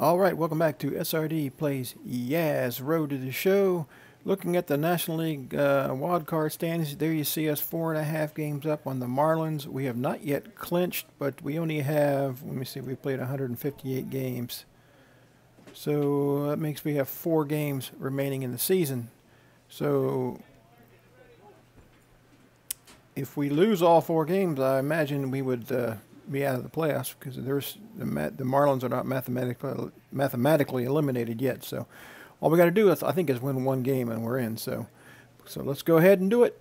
All right, welcome back to SRD Plays Yaz Road to the Show. Looking at the National League uh, wild card standings, there you see us four and a half games up on the Marlins. We have not yet clinched, but we only have, let me see, we played 158 games. So that makes we have four games remaining in the season. So if we lose all four games, I imagine we would uh, be out of the playoffs because there's the, the Marlins are not mathematically mathematically eliminated yet. So all we got to do, is, I think, is win one game and we're in. So, so let's go ahead and do it.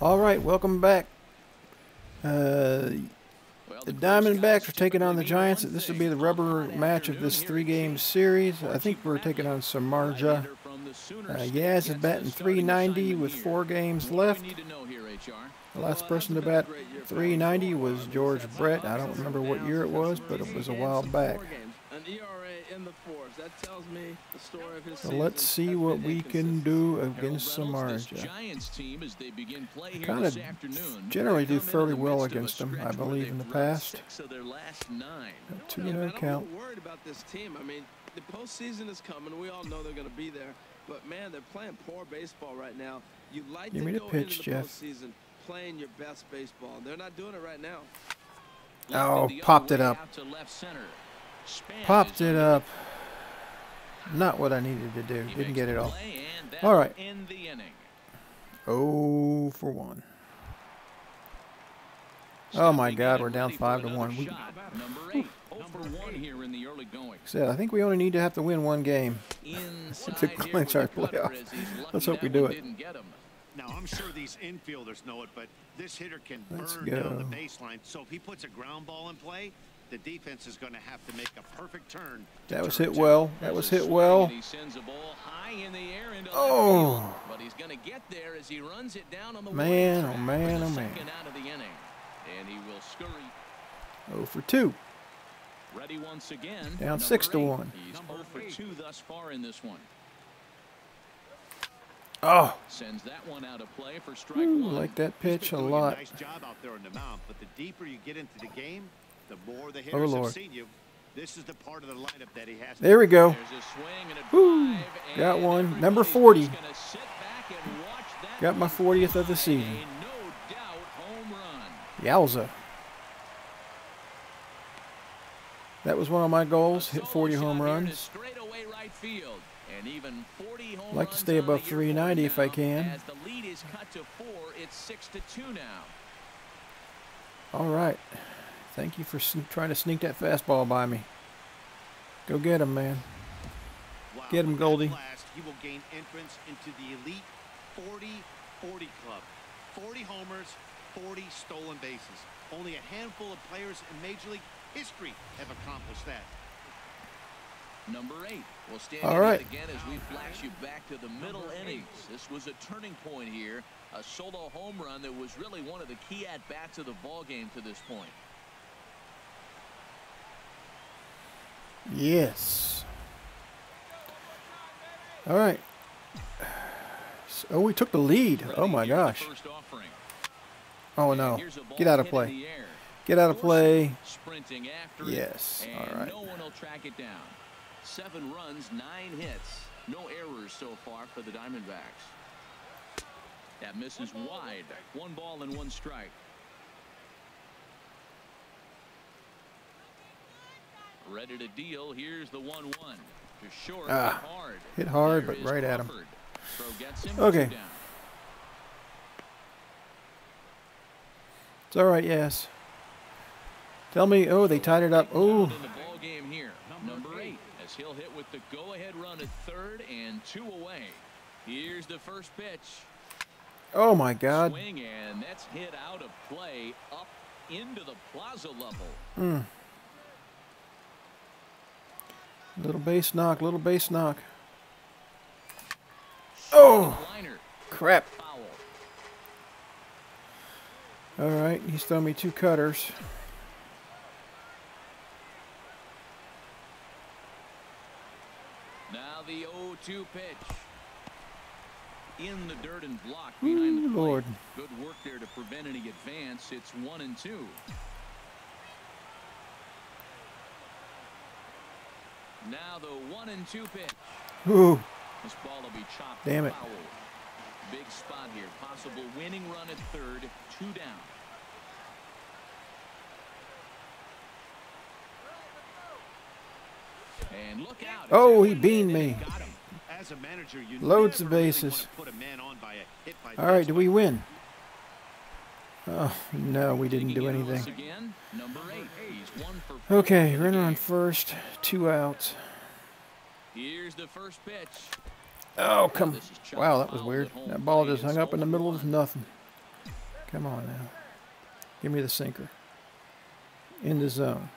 All right, welcome back. Uh, the Diamondbacks are taking on the Giants. This will be the rubber match of this three-game series. I think we're taking on Samardzija. Uh, Yaz is batting 390 with four games left. The last person to bat 390 was George Brett. I don't remember what year it was, but it was a while back. So let's see what we can do against Samardzija. Kind of generally do fairly well against them, I believe, in the past. Two no count. The postseason is coming. We all know they're going to be there. But man, they're playing poor baseball right now. You like Give me go pitch, the Jeff. postseason playing your best baseball. They're not doing it right now. Oh, popped it up. Popped it up. Not what I needed to do. Didn't get it all. All right. Oh for one. Oh my God, we're down five to one. We, said I think we only need to have to win one game to clinch our playoff. Let's hope we do it. Now I'm sure these infielders know it, but this hitter can Let's burn go. down the baseline. So if he puts a ground ball in play, the defense is going to have to make a perfect turn. That was turn hit well. That was hit well. Oh. But he's going to get there as he runs it down on the Man, oh man, oh man. out of the inning. And he will scurry Oh for two. ready once again. Down six to one. He's 0 for 2 thus far in this one. Oh, Sends that one out of play for strike ooh, one. like that pitch a doing lot. nice job out there on the mound, but the deeper you get into the game, the more the Oh, Lord. have seen you. This is the part of the lineup that he has. There we go. There's a swing and a Woo, got one. Number 40. just gonna sit back and watch that Got my 40th of the season. A no doubt home run. Yowza. That was one of my goals. Hit 40 home runs. Like to stay above 390 if I can. As the lead is cut to four, it's six to two now. All right. Thank you for trying to sneak that fastball by me. Go get him, man. Get him, Goldie. he will gain entrance into the elite 40-40 club. 40 homers, 40 stolen bases. Only a handful of players in Major League history have accomplished that. Number eight. We'll stand All again as we flash you back to the middle innings. This was a turning point here. A solo home run that was really one of the key at-bats of the ball game to this point. Yes. All right. S- Oh, we took the lead. Oh my Ready here with the gosh. Oh no. here's a ball Get out of hit in play. Get out of play. Sprinting after Yes. and right. no one will track it down. Seven runs, nine hits. No errors so far for the Diamondbacks. That misses wide. One ball and one strike. Ready to deal. Here's the 1 1. To short. Ah, hit hard. hit hard, There but right at him. Him. Okay. It's all right. Yes. Tell me. Oh, they tied it up. Oh. In the ball game here, number eight, as he'll hit with the go-ahead run at third and two away. Here's the first pitch. Oh my God. Swing and that's hit out of play up into the plaza level. Mm. Little base knock. Little base knock. Oh crap. All right. He's thrown me two cutters. 2 pitch. In the dirt and blocked behind Ooh, the plate. Lord. Good work there to prevent any advance. It's 1 and 2. Now the 1 and 2 pitch. Ooh. This ball will be chopped Damn it. Foul. Big spot here. Possible winning run at third. Two down. And look out. Oh, he beamed me manager, Loads the really bases. wanna put a man on by a hit by all right. Do we win? Oh no, we didn't do anything. Again, number eight. He's one for four Okay, in runner on first, two outs. Here's the first pitch. Oh come! Wow, that was weird. That ball just hung up in the middle of nothing. Come on now, give me the sinker. In the zone.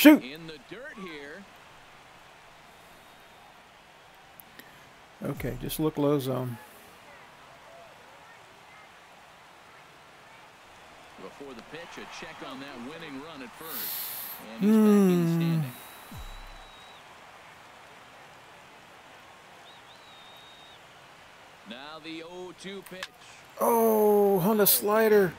Shoot! In the dirt here. Okay, just look low zone. Before the pitch, a check on that winning run at first. And he's back in Hmm. standing. Now the 0-2 pitch. Oh, hung a slider.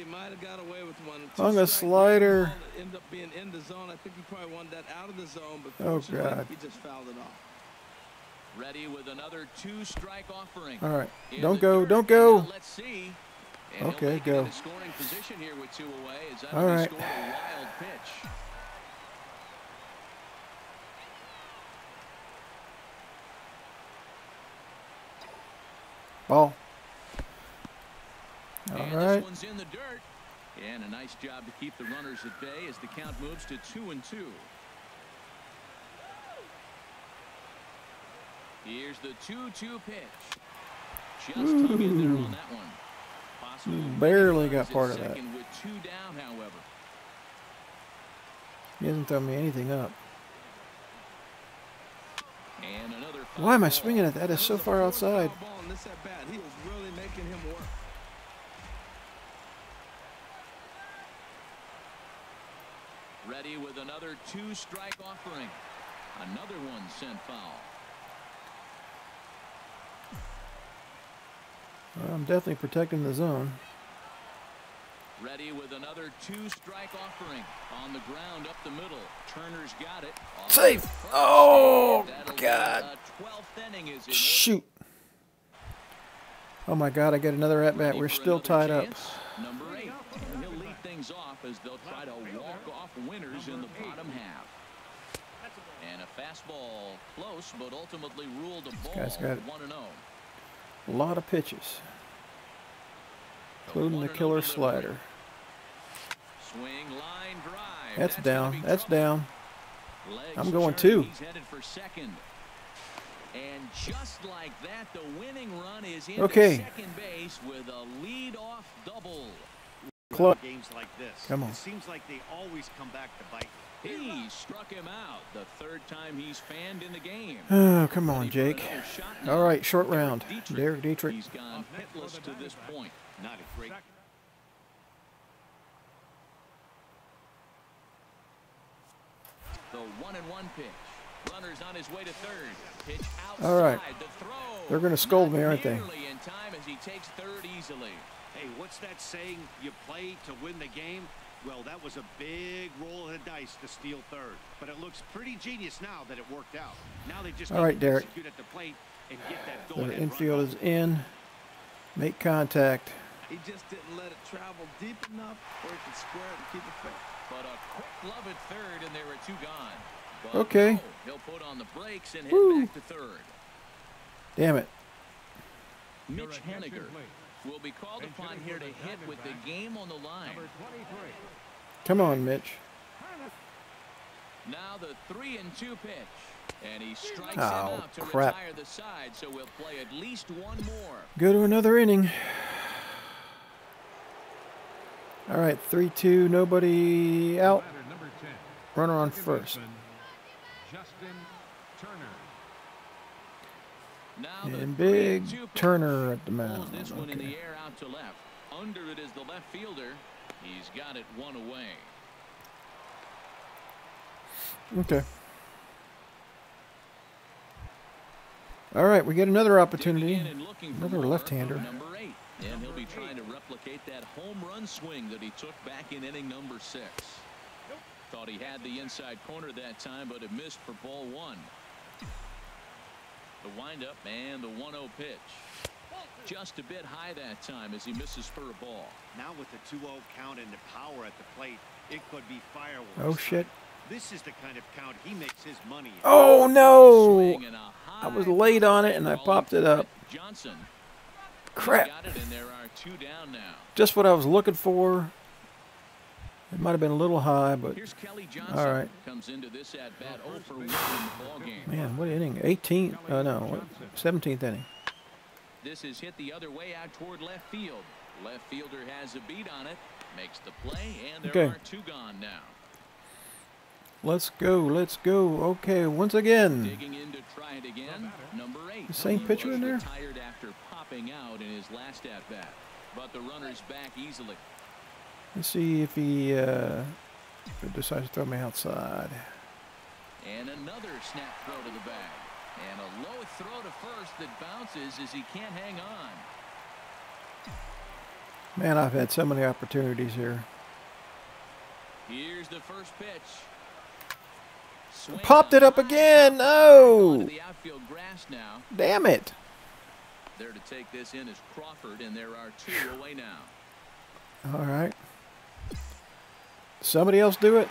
He might have got away with one. Hung a slider. ball up being in the zone. I think he probably wanted that out of the zone, but Oh, God. he just fouled it off. Ready with another two-strike offering. All right, In don't go, don't go. Let's see. And he'll Okay, make it go. into scoring position here with two away. As All Everly right. scored a wild pitch. Ball. All and right. this one's in the dirt. And a nice job to keep the runners at bay as the count moves to two and two. Here's the 2-2 pitch. Just hung in there on that one. Possible barely got part of that. With two down, however. He hasn't thrown me anything up. And another Why am I swinging at that? It's so far outside. foul ball in this at bat. He was really making him work. Ready with another two-strike offering. Another one sent foul. Well, I'm definitely protecting the zone. Ready with another two-strike offering. On the ground up the middle. Turner's got it. Safe. Oh, God. inning is. Shoot. Oh my God, I got another at bat. We're still tied up. Number eight. And he'll lead things off as they'll try to walk off winners in the bottom half. And a fastball close, but ultimately ruled a ball. guy's got 1 and 0. A lot of pitches, including the 1-0 killer slider. Swing line drive. That's gonna down. That's down. Legs I'm going turning, two. He's headed for second. And just like that, the winning run is in Okay. Second base with a lead-off double. Club. games like this. Come on. It seems like they always come back to bite. He struck him out the third time he's fanned in the game. Oh, come on, Jake. another shot now. All right, short Derek round. Dietrich. Derek Dietrich. He's gone hitless to this point. Not a great The one and one pitch. Runners on his way to third. Pitch outside. All right. The throw. They're gonna scold Not me, aren't they? in time as he takes third easily. Hey, what's that saying? You play to win the game? Well, that was a big roll of the dice to steal third. But it looks pretty genius now that it worked out. Now they just All need right, to Derek. execute at the plate and get that The go-ahead infield is in. Make contact. He just didn't let it travel deep enough where he could square it and keep it fair. But a quick glove at third, and there were two gone. But Okay. he'll put on the brakes and head Woo. back to third. Damn it. Mitch Haniger will be called upon here to hit with the game on the line. Come on, Mitch. Now the three and two pitch. And he strikes him Oh, out to crap. retire the side, so we'll play at least one more. Go to another inning. All right, 3 2, nobody out. Runner on first. Justin Turner. Now the And big and two pitch. Turner at the mound. this one in Okay. the air out to left. Under it is the left fielder. He's got it one away. Okay. All right, we get another opportunity. in and looking for Another left-hander. Number eight. And he'll be trying to replicate that home run swing that he took back in inning number six. Thought he had the inside corner that time, but it missed for ball one. The windup and the 1-0 pitch. Just a bit high that time as he misses for a ball. Now with the 2-0 count and the power at the plate, it could be fireworks. Oh shit. This is the kind of count he makes his money. Oh no! Swing and a I was late on it and I popped it up. Johnson. Crap. Got it, and there are two down now. Just what I was looking for. It might have been a little high, but Here's Kelly Johnson. all right. Comes into this at bat 0 for in the ball game. Man, what inning? 18th? Uh, no, what? 17th inning. This is hit the other way out toward left field. Left fielder has a beat on it, makes the play, and there Okay. are two gone now. Let's go, let's go. Okay, once again. Digging in to try it again. Number eight. The same pitcher in there? Retired after popping out in his last at bat, but the runner's back easily. Let's see if he uh, if he decides to throw me outside. And another snap throw to the bag. And a low throw to first that bounces as he can't hang on. Man, I've had so many opportunities here. Here's the first pitch. Swing Popped it up again. No! the grass now. Damn it. There to take this in is Crawford, and there are two away now. All right. Somebody else do it.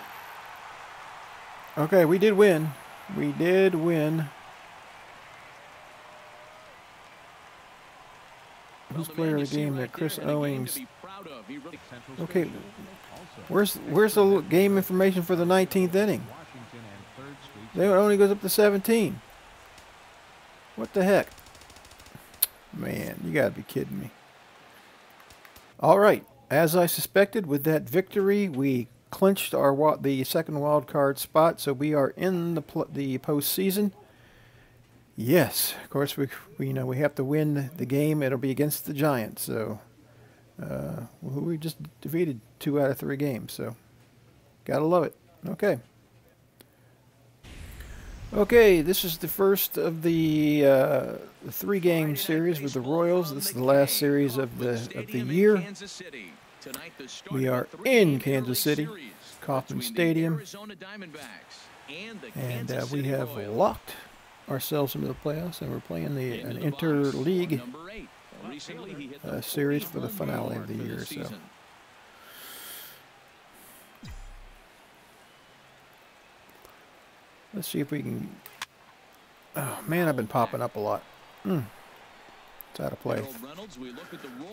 Okay, we did win. We did win. Who's player of the game there? Chris there had a game to Owings. be proud of. He really- Central Okay, Where's where's the game information for the 19th inning? Washington and 3rd Street. They only goes up to 17. What the heck? Man, you gotta be kidding me. All right, as I suspected, with that victory, we clinched our the second wild card spot, so we are in the pl- the postseason. Yes, of course we, we you know we have to win the game. It'll be against the Giants, so uh, we just defeated two out of three games. So gotta love it. Okay. Okay, this is the first of the, uh, the three-game series with the Royals. This is the last series of the of the year. We are in Kansas City, Kauffman Stadium, and uh, we have locked ourselves into the playoffs, and we're playing the an interleague uh, series for the finale of the year. So. Let's see if we can. Oh man, I've been popping up a lot. Hmm. It's out of play. Fortunately,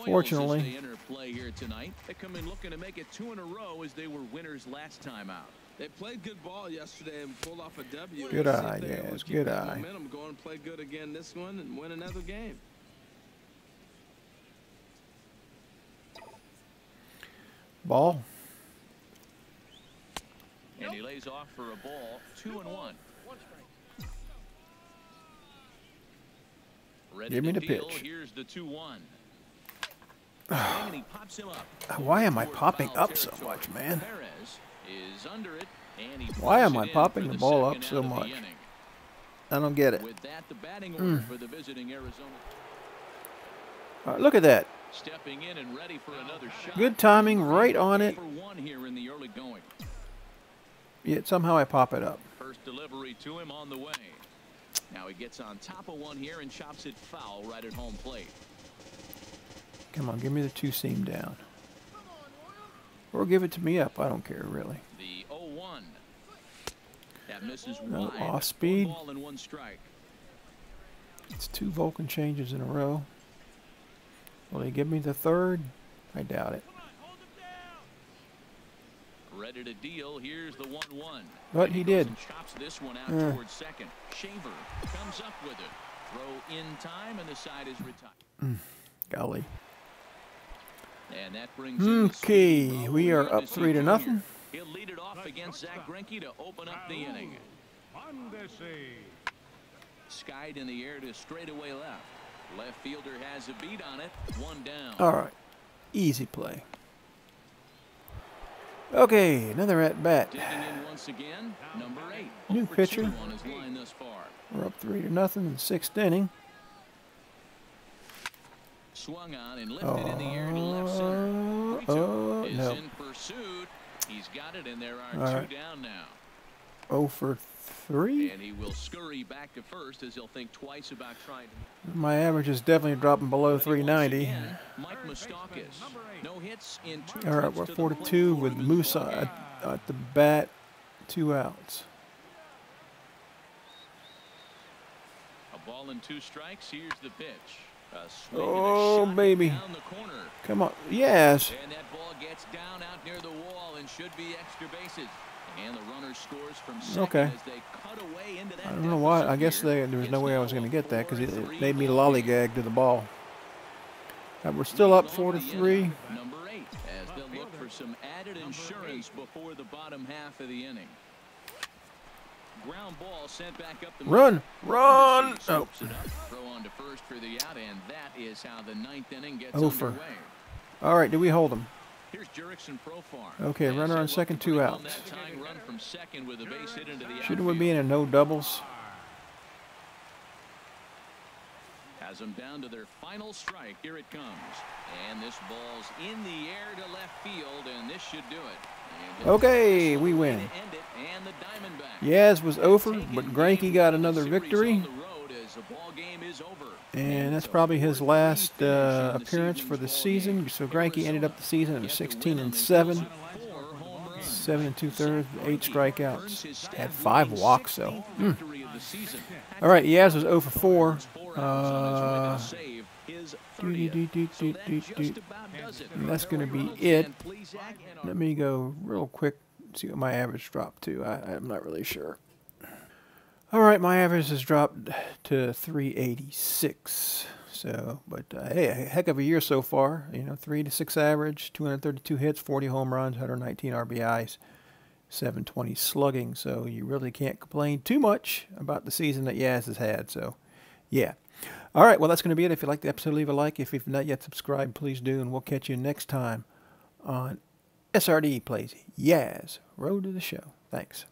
Fortunately. they play here tonight. They come in looking to make it two in a row as they were winners last time out. They played good ball yesterday and pulled off a W. Good eye, if they're yes, good eye. Momentum going and play good again this one and win another game. Ball. And he lays off for a ball, two and one. Ready Give me the deal. pitch. Here's the two-one. pops him up. Why am I popping up so much, man? Is under it, and he Why am I popping the ball up so out of the much? I don't get it. With that, the batting Mm. order for the visiting Arizona. All right, look at that. Stepping in and ready for another shot. Good timing, right on it. For one here in the early going. Yet somehow I pop it up. First delivery to him on the way. Now he gets on top of one here and chops it foul right at home plate. Come on, give me the two seam down. Or give it to me up. I don't care really. The 0-1. That misses No, wide. off speed. ball and one strike. It's two Vulcan changes in a row. Will they give me the third? I doubt it. Ready to deal. Here's the 1-1. But And he did. chops this one out Uh. towards second. Shaver comes up with it. Throw in time and the side is retired. Golly. And that brings Okay, we are up three to nothing. He'll lead it off against Zach Greinke to open up the inning. Skied in the air to straightaway left. Left fielder has a beat on it. One down. All right. Easy play. Okay, another at bat. Once again, number eight. New pitcher. 2 on his line thus far. We're up three to nothing in the sixth inning. swung on and lifted in the air to left center. Uh, Rito uh, no. in pursuit. He's got it, and there are All two right. down now. Oh for three. And he will scurry back to first as he'll think twice about trying to. My average is definitely dropping below 390. again, Mike. No hits in two All right, we're to the four to plate two for with this Moose ball game. at, at the bat, two outs. A ball and two strikes. Here's the pitch. A swing and a Oh, baby. Down the corner. Come on, yes. And that ball gets down out near the wall and should be extra bases. And the runner scores from Okay. as they cut away into that I don't know why. I guess they, there was no way I was going to get that because it, it made me lollygag to the ball. Uh, we're still up four to three. Number eight, as they'll look for some added insurance before the bottom half of the inning. Ground ball sent back up the Run, run! Robinson Oh. scoops it up, throw on to first for the out, and that is how the ninth inning gets Over. underway. All right, do we hold them? Here's Jurickson Profar. Okay, runner on second, two bring home outs. that tying run from second with a base hit into the Shouldn't we be in a no doubles? Has them down to their final strike. Here it comes. And this ball's in the air to left field, and this should do it. Okay, we win. it, and the Diamondbacks Yaz was over, but Greinke got one of the another victory. And that's probably his last uh, appearance for the season. So Greinke ended up the season at 16 and 7, four home runs. seven and two thirds, eight strikeouts. Had five walks though. 16th victory of the season. All right, Yaz was 0 for 4. Four outs on his way to Uh, save his doo- 30th. doo- doo- So doo- that doo- just doo. about does it. And that's going to be it. Let me go real quick, see what my average dropped to. I, I'm not really sure. All right, my average has dropped to 386. So, but uh, hey, a heck of a year so far. You know, three to six average, 232 hits, 40 home runs, 119 RBIs, 720 slugging. So you really can't complain too much about the season that Yaz has had. So, yeah. All right, well that's going to be it. If you like the episode, leave a like. If you've not yet subscribed, please do, and we'll catch you next time on SRD plays Yaz Road to the Show. Thanks.